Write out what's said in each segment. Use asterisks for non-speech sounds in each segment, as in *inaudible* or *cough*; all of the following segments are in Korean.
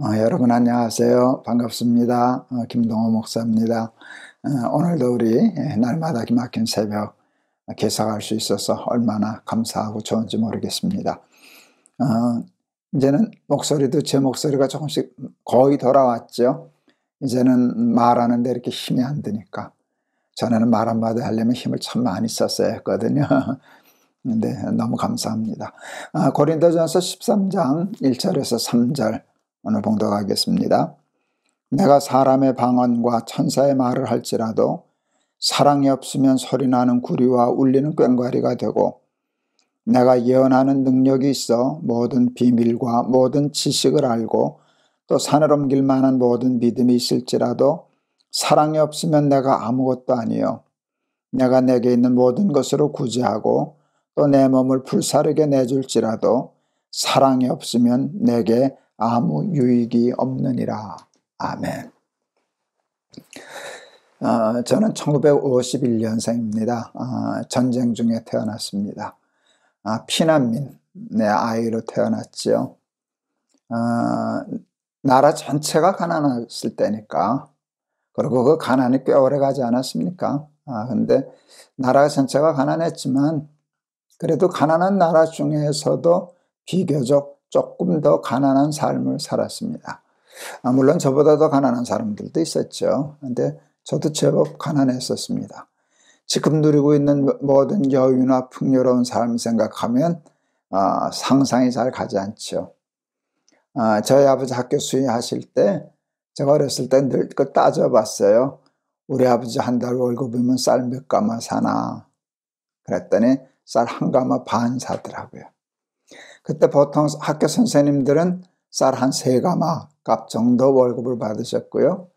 어, 여러분 안녕하세요. 반갑습니다. 어, 김동호 목사입니다. 어, 오늘도 우리 예, 날마다 기막힌 새벽 개석할 수 있어서 얼마나 감사하고 좋은지 모르겠습니다. 어, 이제는 목소리도 제 목소리가 조금씩 거의 돌아왔죠. 이제는 말하는데 이렇게 힘이 안 드니까. 전에는 말 한마디 하려면 힘을 참 많이 썼어야 했거든요. *laughs* 근데 너무 감사합니다. 아, 고린도전서 13장 1절에서 3절 오늘 봉독하겠습니다. 내가 사람의 방언과 천사의 말을 할지라도 사랑이 없으면 소리나는 구리와 울리는 꽹과리가 되고 내가 예언하는 능력이 있어 모든 비밀과 모든 지식을 알고 또 산을 옮길 만한 모든 믿음이 있을지라도 사랑이 없으면 내가 아무것도 아니요 내가 내게 있는 모든 것으로 구제하고 또 내 몸을 불사르게 내줄지라도 사랑이 없으면 내게 아무 유익이 없느니라. 아멘. 어, 저는 1951년생입니다. 어, 전쟁 중에 태어났습니다. 아, 피난민의 아이로 태어났죠. 어, 나라 전체가 가난했을 때니까. 그리고 그 가난이 꽤 오래 가지 않았습니까? 아, 근데 나라 전체가 가난했지만 그래도 가난한 나라 중에서도 비교적 조금 더 가난한 삶을 살았습니다. 아, 물론 저보다 더 가난한 사람들도 있었죠. 근데 저도 제법 가난했었습니다. 지금 누리고 있는 모든 여유나 풍요로운 삶 생각하면 아, 상상이 잘 가지 않죠. 아, 저희 아버지 학교 수의하실 때 제가 어렸을 때 늘 그 따져봤어요. 우리 아버지 한 달 월급이면 쌀 몇 가마 사나? 그랬더니 쌀 한 가마 반 사더라고요. 그때 보통 학교 선생님들은 쌀 한 세 가마 값 정도 월급을 받으셨고요.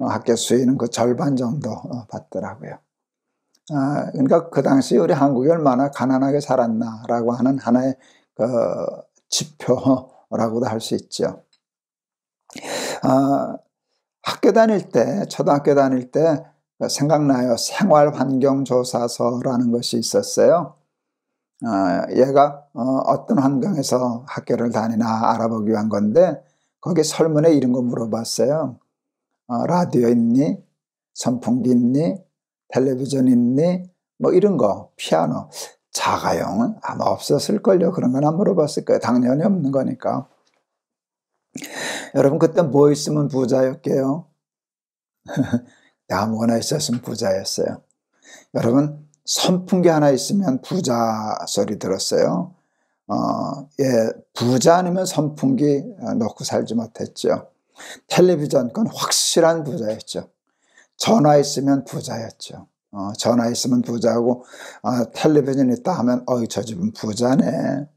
어, 학교 수위는 그 절반 정도 어, 받더라고요. 아, 그러니까 그 당시 우리 한국이 얼마나 가난하게 살았나라고 하는 하나의 그 지표라고도 할 수 있죠. 아, 학교 다닐 때, 초등학교 다닐 때 생각나요. 생활환경조사서라는 것이 있었어요. 어, 얘가 어, 떤 환경에서 학교를 다니나 알아보기 위한 건데 거기 설문에 이런 거 물어봤어요. 어, 라디오 있니? 선풍기 있니? 텔레비전 있니? 뭐 이런 거, 피아노. 자가용은 아마 없었을걸요. 그런 건 안 물어봤을 거예요. 당연히 없는 거니까. 여러분, 그때 뭐 있으면 부자였게요? *laughs* 아무거나 있었으면 부자였어요. 여러분, 선풍기 하나 있으면 부자 소리 들었어요. 어, 예, 부자 아니면 선풍기 놓고 살지 못했죠. 텔레비전 건 확실한 부자였죠. 전화 있으면 부자였죠. 어, 전화 있으면 부자고 어, 텔레비전 있다 하면 어이 저 집은 부자네.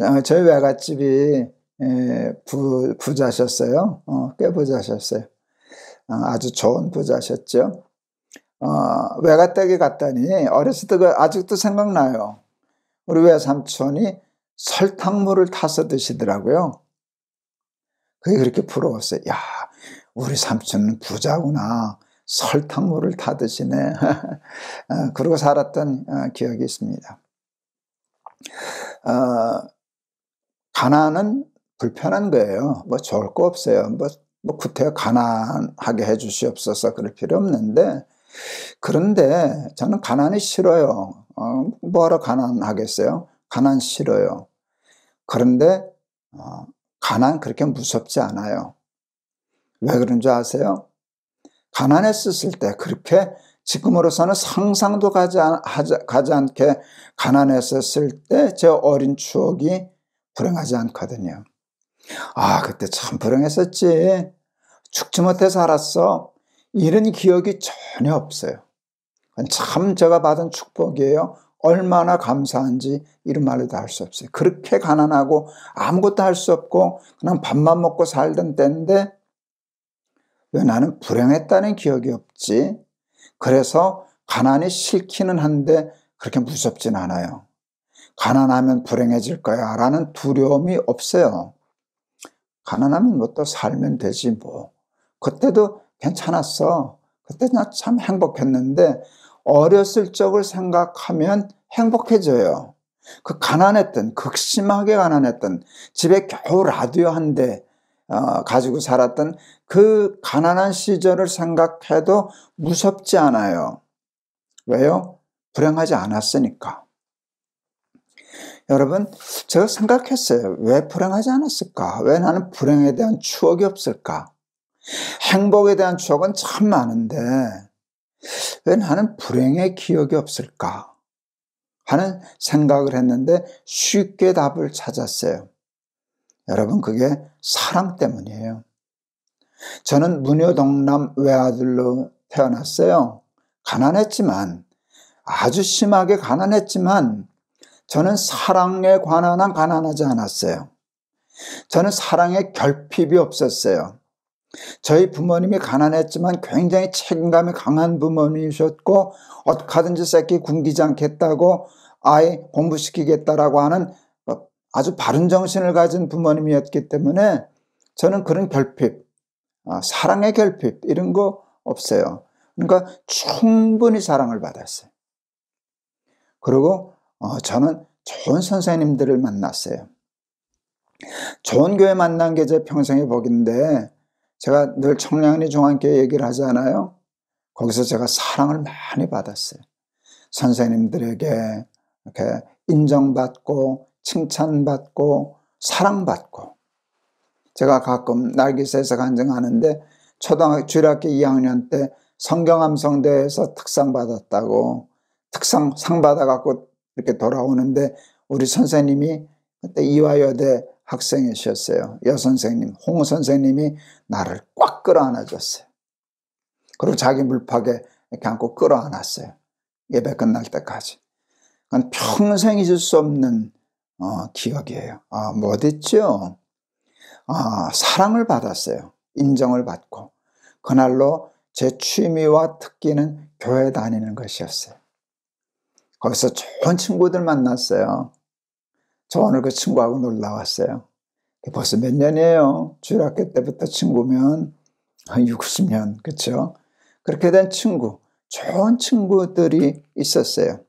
어, 저희 외갓집이 예, 부, 부자셨어요. 어, 꽤 부자셨어요. 어, 아주 좋은 부자셨죠. 어, 외갓댁에 갔더니 어렸을 때그 아직도 생각나요. 우리 외삼촌이 설탕물을 타서 드시더라고요. 그게 그렇게 부러웠어요. 야, 우리 삼촌은 부자구나. 설탕물을 타 드시네. *laughs* 어, 그러고 살았던 어, 기억이 있습니다. 어, 가난은 불편한 거예요. 뭐 좋을 거 없어요. 뭐, 뭐 구태여 가난하게 해주시옵소서 그럴 필요 없는데 그런데 저는 가난이 싫어요. 어, 뭐하러 가난하겠어요? 가난 싫어요. 그런데 어, 가난 그렇게 무섭지 않아요. 왜 그런 줄 아세요? 가난했었을 때 그렇게 지금으로서는 상상도 가지, 않, 가지 않게 가난했었을 때 제 어린 추억이 불행하지 않거든요. 아, 그때 참 불행했었지. 죽지 못해 살았어. 이런 기억이 전혀 없어요. 참 제가 받은 축복이에요. 얼마나 감사한지 이런 말로도 할수 없어요. 그렇게 가난하고 아무것도 할 수 없고 그냥 밥만 먹고 살던 때인데 왜 나는 불행했다는 기억이 없지? 그래서 가난이 싫기는 한데 그렇게 무섭진 않아요. 가난하면 불행해질 거야 라는 두려움이 없어요. 가난하면 뭐 또 살면 되지 뭐. 그때도 괜찮았어. 그때 나 참 행복했는데 어렸을 적을 생각하면 행복해져요. 그 가난했던, 극심하게 가난했던, 집에 겨우 라디오 한 대, 어, 가지고 살았던 그 가난한 시절을 생각해도 무섭지 않아요. 왜요? 불행하지 않았으니까. 여러분, 제가 생각했어요. 왜 불행하지 않았을까? 왜 나는 불행에 대한 추억이 없을까? 행복에 대한 추억은 참 많은데, 왜 나는 불행의 기억이 없을까? 하는 생각을 했는데 쉽게 답을 찾았어요. 여러분, 그게 사랑 때문이에요. 저는 무녀동남 외아들로 태어났어요. 가난했지만, 아주 심하게 가난했지만, 저는 사랑에 관한 한 가난하지 않았어요. 저는 사랑에 결핍이 없었어요. 저희 부모님이 가난했지만 굉장히 책임감이 강한 부모님이셨고 어떻게든지 새끼 굶기지 않겠다고 아이 공부시키겠다라고 하는 아주 바른 정신을 가진 부모님이었기 때문에 저는 그런 결핍, 아, 사랑의 결핍 이런 거 없어요. 그러니까 충분히 사랑을 받았어요. 그리고 어, 저는 좋은 선생님들을 만났어요. 좋은 교회 만난 게 제 평생의 복인데 제가 늘 청량리 중앙교회 얘기를 하잖아요. 거기서 제가 사랑을 많이 받았어요. 선생님들에게 이렇게 인정받고 칭찬받고 사랑받고 제가 가끔 날개새에서 간증하는데 초등학교 주일학교 2학년 때 성경암성대에서 특상 받았다고 특상 상 받아갖고 이렇게 돌아오는데 우리 선생님이 그때 이화여대 학생이셨어요. 여선생님, 홍 선생님이 나를 꽉 끌어안아 줬어요. 그리고 자기 물팍에 이렇게 안고 끌어안았어요. 예배 끝날 때까지. 평생 잊을 수 없는 어, 기억이에요. 아, 뭐 됐죠? 아, 사랑을 받았어요. 인정을 받고. 그날로 제 취미와 특기는 교회 다니는 것이었어요. 거기서 좋은 친구들 만났어요. 저 오늘 그 친구하고 놀러 왔어요. 벌써 몇 년이에요. 중학교 때부터 친구면 한 60년, 그렇죠? 그렇게 된 친구, 좋은 친구들이 있었어요.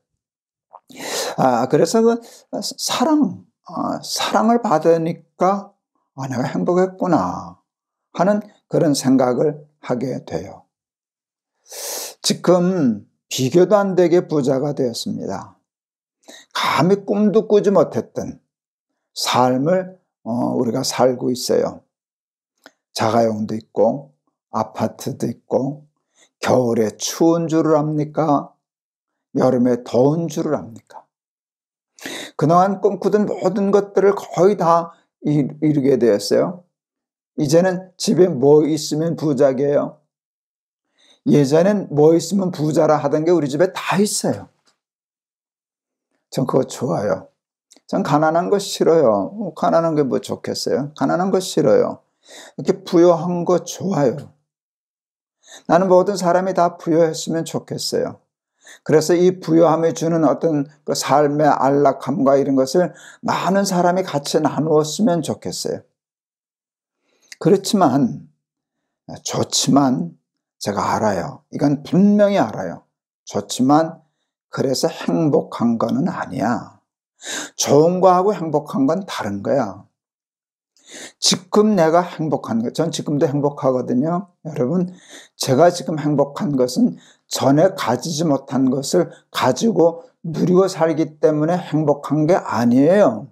아, 그래서 그 사랑, 아, 사랑을 받으니까 아, 내가 행복했구나 하는 그런 생각을 하게 돼요. 지금 비교도 안 되게 부자가 되었습니다. 감히 꿈도 꾸지 못했던 삶을 어, 우리가 살고 있어요. 자가용도 있고 아파트도 있고 겨울에 추운 줄을 압니까? 여름에 더운 줄을 압니까? 그동안 꿈꾸던 모든 것들을 거의 다 이루게 되었어요. 이제는 집에 뭐 있으면 부자게요. 예전엔 뭐 있으면 부자라 하던 게 우리 집에 다 있어요. 전 그거 좋아요. 전 가난한 거 싫어요. 뭐 가난한 게 뭐 좋겠어요? 가난한 거 싫어요. 이렇게 부여한 거 좋아요. 나는 모든 사람이 다 부여했으면 좋겠어요. 그래서 이 부여함이 주는 어떤 그 삶의 안락함과 이런 것을 많은 사람이 같이 나누었으면 좋겠어요. 그렇지만, 좋지만, 제가 알아요. 이건 분명히 알아요. 좋지만, 그래서 행복한 거는 아니야. 좋은 거하고 행복한 건 다른 거야. 지금 내가 행복한 것, 전 지금도 행복하거든요. 여러분, 제가 지금 행복한 것은 전에 가지지 못한 것을 가지고 누리고 살기 때문에 행복한 게 아니에요.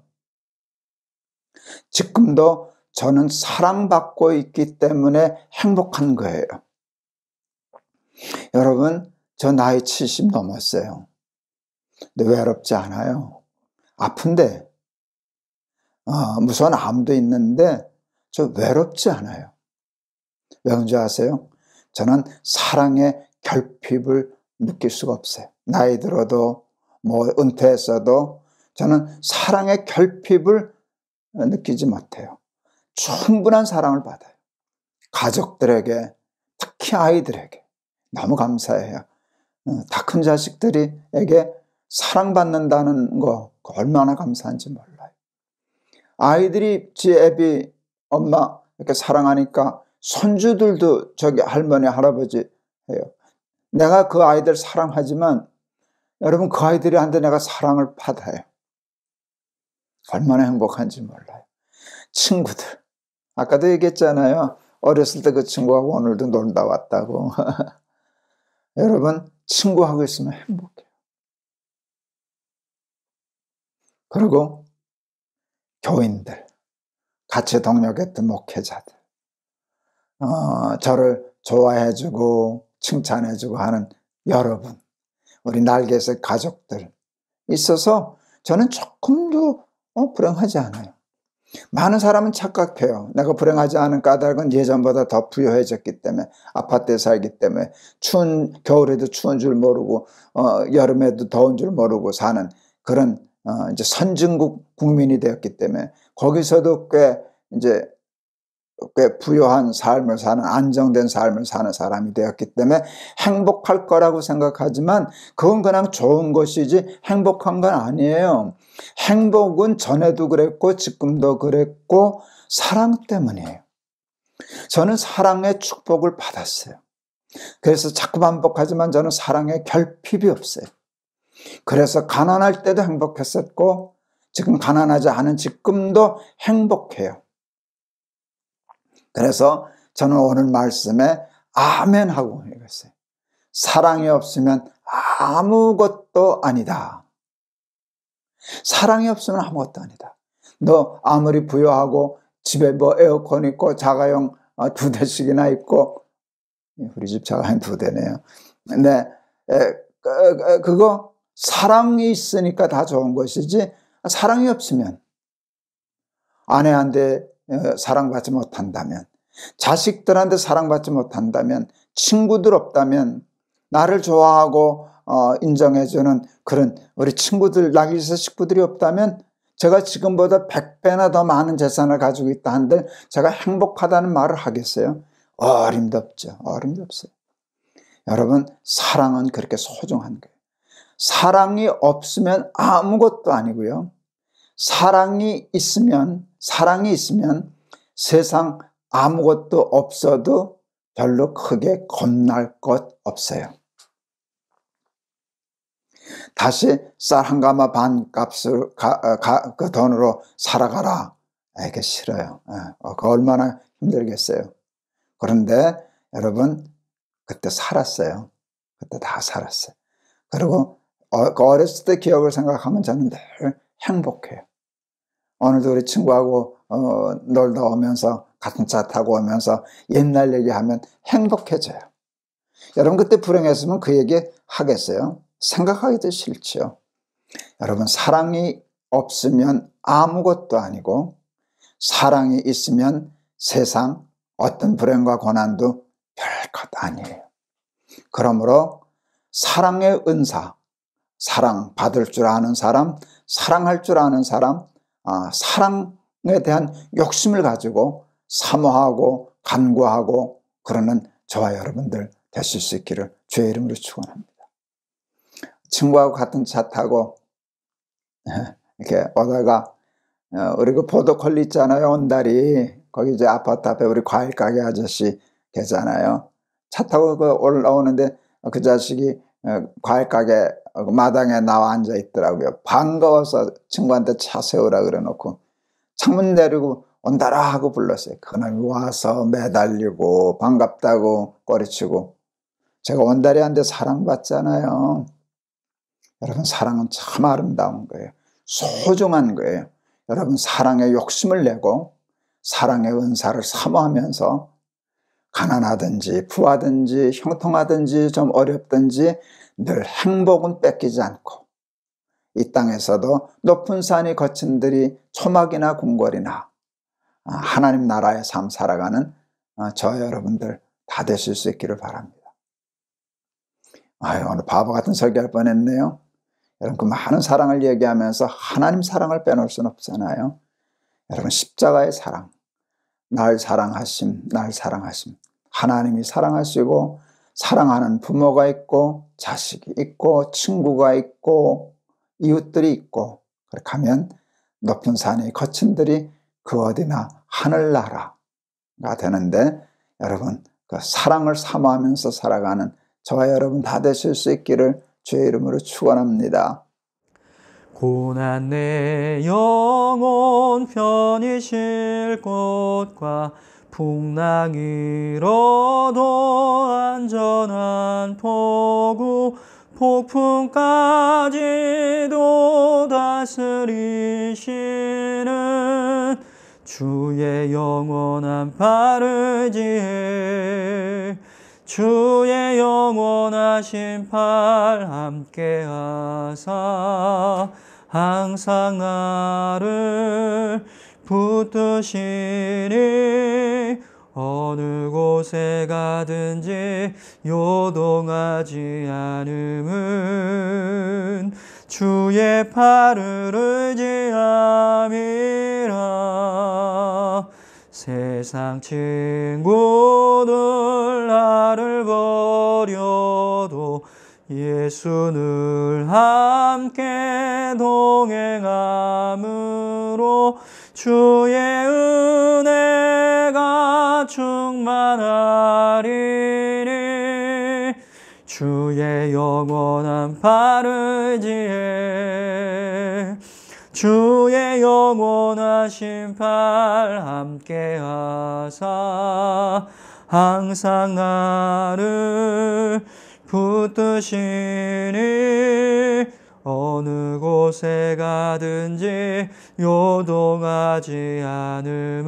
지금도 저는 사랑받고 있기 때문에 행복한 거예요. 여러분, 저 나이 70 넘었어요. 근데 외롭지 않아요. 아픈데, 어, 무서운 암도 있는데, 저 외롭지 않아요. 왜 그런지 아세요? 저는 사랑의 결핍을 느낄 수가 없어요. 나이 들어도, 뭐, 은퇴했어도, 저는 사랑의 결핍을 느끼지 못해요. 충분한 사랑을 받아요. 가족들에게, 특히 아이들에게. 너무 감사해요. 어, 다큰 자식들에게 사랑받는다는 거 얼마나 감사한지 몰라요. 아이들이 지 애비 엄마 이렇게 사랑하니까 손주들도 저기 할머니 할아버지 해요. 내가 그 아이들 사랑하지만 여러분 그 아이들한테 내가 사랑을 받아요. 얼마나 행복한지 몰라요. 친구들 아까도 얘기했잖아요. 어렸을 때 그 친구하고 오늘도 놀다 왔다고. *laughs* 여러분, 친구하고 있으면 행복해요. 그리고 교인들, 같이 동력했던 목회자들, 어, 저를 좋아해주고 칭찬해주고 하는 여러분, 우리 날개색 가족들 있어서 저는 조금도 어, 불행하지 않아요. 많은 사람은 착각해요. 내가 불행하지 않은 까닭은 예전보다 더 부유해졌기 때문에 아파트에 살기 때문에 추운 겨울에도 추운 줄 모르고 어, 여름에도 더운 줄 모르고 사는 그런 어, 이제 선진국 국민이 되었기 때문에 거기서도 꽤 이제 꽤 부유한 삶을 사는 안정된 삶을 사는 사람이 되었기 때문에 행복할 거라고 생각하지만 그건 그냥 좋은 것이지 행복한 건 아니에요. 행복은 전에도 그랬고 지금도 그랬고 사랑 때문이에요. 저는 사랑의 축복을 받았어요. 그래서 자꾸 반복하지만 저는 사랑에 결핍이 없어요. 그래서 가난할 때도 행복했었고 지금 가난하지 않은 지금도 행복해요. 그래서 저는 오늘 말씀에 아멘 하고 읽었어요. 사랑이 없으면 아무것도 아니다. 사랑이 없으면 아무것도 아니다. 너 아무리 부여하고 집에 뭐 에어컨 있고 자가용 어, 두 대씩이나 있고 우리 집 자가용 두 대네요. 근데 그거 사랑이 있으니까 다 좋은 것이지 사랑이 없으면 아내한테 어, 사랑받지 못한다면, 자식들한테 사랑받지 못한다면, 친구들 없다면, 나를 좋아하고 어, 인정해주는 그런 우리 친구들, 나기서 식구들이 없다면, 제가 지금보다 100배나 더 많은 재산을 가지고 있다 한들 제가 행복하다는 말을 하겠어요? 어림도 없죠. 어림도 없어요. 여러분, 사랑은 그렇게 소중한 거예요. 사랑이 없으면 아무것도 아니고요. 사랑이 있으면, 사랑이 있으면 세상 아무것도 없어도 별로 크게 겁날 것 없어요. 다시 쌀 한 가마 반 값을 가, 어, 가, 그 돈으로 살아가라. 이게 싫어요. 그 얼마나 힘들겠어요. 그런데 여러분 그때 살았어요. 그때 다 살았어요. 그리고 어, 그 어렸을 때 기억을 생각하면 저는 늘 행복해요. 오늘도 우리 친구하고 어, 놀다 오면서 같은 차 타고 오면서 옛날 얘기하면 행복해져요. 여러분 그때 불행했으면 그 얘기 하겠어요? 생각하기도 싫죠. 여러분 사랑이 없으면 아무것도 아니고 사랑이 있으면 세상 어떤 불행과 고난도 별것 아니에요. 그러므로 사랑의 은사, 사랑 받을 줄 아는 사람, 사랑할 줄 아는 사람, 아, 사랑에 대한 욕심을 가지고 사모하고 간구하고 그러는 저와 여러분들 되실 수 있기를 주의 이름으로 축원합니다. 친구하고 같은 차 타고 *laughs* 이렇게 오다가 어, 우리 그 보도콜리 있잖아요 온다리 거기 이제 아파트 앞에 우리 과일 가게 아저씨 계잖아요 차 타고 그 올라오는데 그 자식이 어, 과일 가게 그 마당에 나와 앉아 있더라고요. 반가워서 친구한테 차 세우라 그래 놓고 창문 내리고 온다라 하고 불렀어요. 그놈이 와서 매달리고 반갑다고 꼬리치고 제가 온다리한테 사랑받잖아요. 여러분 사랑은 참 아름다운 거예요. 소중한 거예요. 여러분 사랑에 욕심을 내고 사랑의 은사를 사모하면서 가난하든지 부하든지 형통하든지 좀 어렵든지 늘 행복은 뺏기지 않고 이 땅에서도 높은 산이 거친들이 초막이나 궁궐이나 아, 하나님 나라의 삶 살아가는 아, 저 여러분들 다 되실 수 있기를 바랍니다. 아유, 오늘 바보 같은 설교할 뻔했네요. 여러분, 그 많은 사랑을 얘기하면서 하나님 사랑을 빼놓을 수는 없잖아요. 여러분, 십자가의 사랑, 날 사랑하심, 날 사랑하심. 하나님이 사랑하시고 사랑하는 부모가 있고 자식이 있고 친구가 있고 이웃들이 있고 그렇게 하면 높은 산의 거친들이 그 어디나 하늘나라가 되는데 여러분 그 사랑을 사모하면서 살아가는 저와 여러분 다 되실 수 있기를 주의 이름으로 축원합니다. 고난 내 영혼 편히 쉴 곳과 풍랑 이로도 안전한 포구 폭풍까지도 다스리시는 주의 영원한 바르지에 주의 영원하신 팔 함께 하사 항상 나를 붙드시니 어느 곳에 가든지 요동하지 않음은 주의 팔을 의지함이라. 세상 친구들 나를 버려도 예수를 함께 동행함으로 주의 은혜가 충만하리니 주의 영원한 바르지에 주의 영원하신 팔 함께 하사 항상 나를 붙드시니 어느 곳에 가든지 요동하지 않음은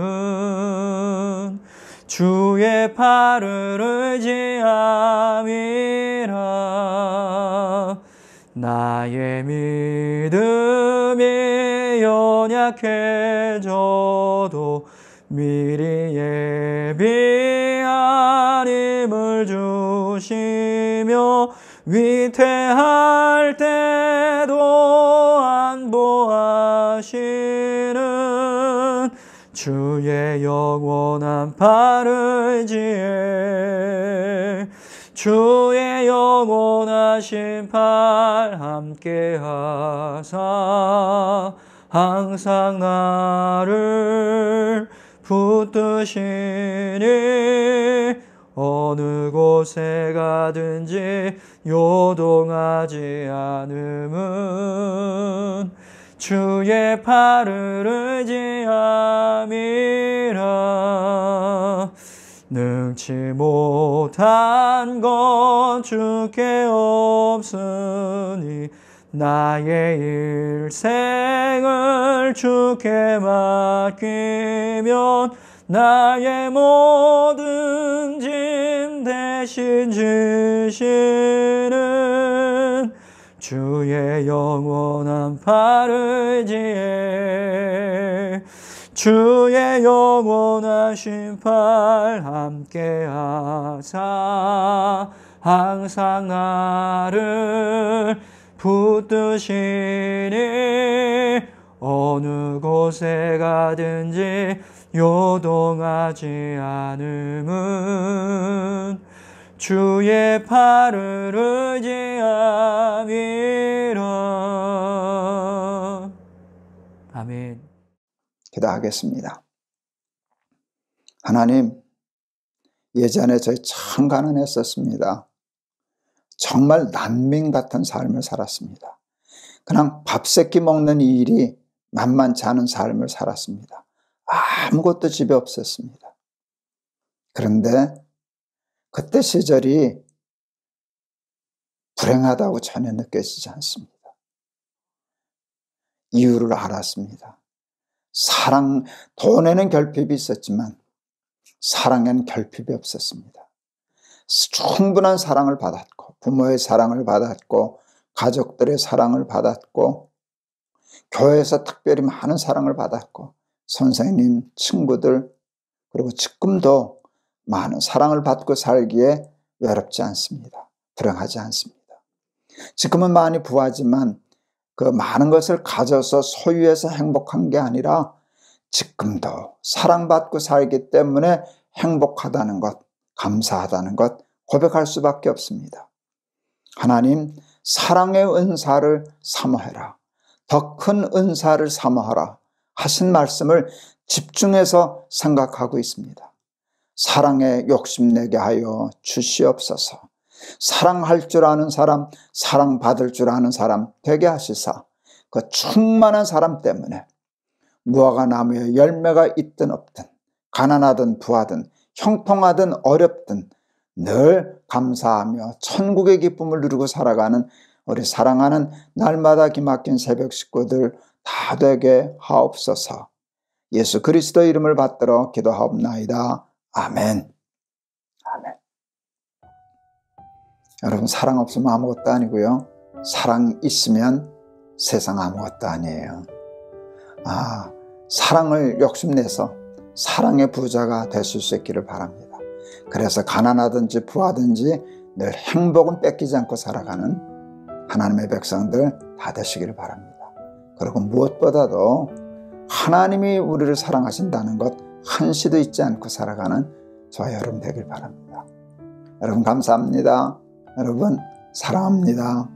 주의 팔을 의지함이라. 나의 믿음이 연약해져도 미리 예비한 힘을 주시며 위태할 때도 안보하시는 주의 영원한 팔을지에 주의 영원하신 팔 함께 하사 항상 나를 붙드시니 어느 곳에 가든지 요동하지 않음은 주의 팔을 의지함이라. 능치 못한 건 주께 없으니 나의 일생을 주께 맡기면 나의 모든 짐 대신 지시는 주의 영원한 팔을지에 주의 영원하신 팔 함께 하사 항상 나를 붙드시니 어느 곳에 가든지 요동하지 않음은 주의 팔을 의지함이라. 아멘. 기도하겠습니다. 하나님, 예전에 저희 참 가난했었습니다. 정말 난민 같은 삶을 살았습니다. 그냥 밥 세끼 먹는 일이 만만치 않은 삶을 살았습니다. 아무것도 집에 없었습니다. 그런데 그때 시절이 불행하다고 전혀 느껴지지 않습니다. 이유를 알았습니다. 사랑, 돈에는 결핍이 있었지만 사랑에는 결핍이 없었습니다. 충분한 사랑을 받았고, 부모의 사랑을 받았고, 가족들의 사랑을 받았고, 교회에서 특별히 많은 사랑을 받았고, 선생님, 친구들, 그리고 지금도 많은 사랑을 받고 살기에 외롭지 않습니다. 불행하지 않습니다. 지금은 많이 부하지만 그 많은 것을 가져서 소유해서 행복한 게 아니라 지금도 사랑받고 살기 때문에 행복하다는 것, 감사하다는 것 고백할 수밖에 없습니다. 하나님, 사랑의 은사를 사모해라. 더 큰 은사를 사모하라. 하신 말씀을 집중해서 생각하고 있습니다. 사랑에 욕심내게 하여 주시옵소서. 사랑할 줄 아는 사람, 사랑받을 줄 아는 사람 되게 하시사 그 충만한 사람 때문에 무화과 나무에 열매가 있든 없든 가난하든 부하든 형통하든 어렵든 늘 감사하며 천국의 기쁨을 누리고 살아가는 우리 사랑하는 날마다 기막힌 새벽 식구들 다 되게 하옵소서. 예수 그리스도 이름을 받들어 기도하옵나이다. 아멘. 아멘. 여러분 사랑 없으면 아무것도 아니고요. 사랑 있으면 세상 아무것도 아니에요. 아, 사랑을 욕심내서 사랑의 부자가 되실 수 있기를 바랍니다. 그래서 가난하든지 부하든지 늘 행복은 뺏기지 않고 살아가는 하나님의 백성들 다 되시기를 바랍니다. 그리고 무엇보다도 하나님이 우리를 사랑하신다는 것 한시도 잊지 않고 살아가는 저와 여러분 되길 바랍니다. 여러분 감사합니다. 여러분 사랑합니다.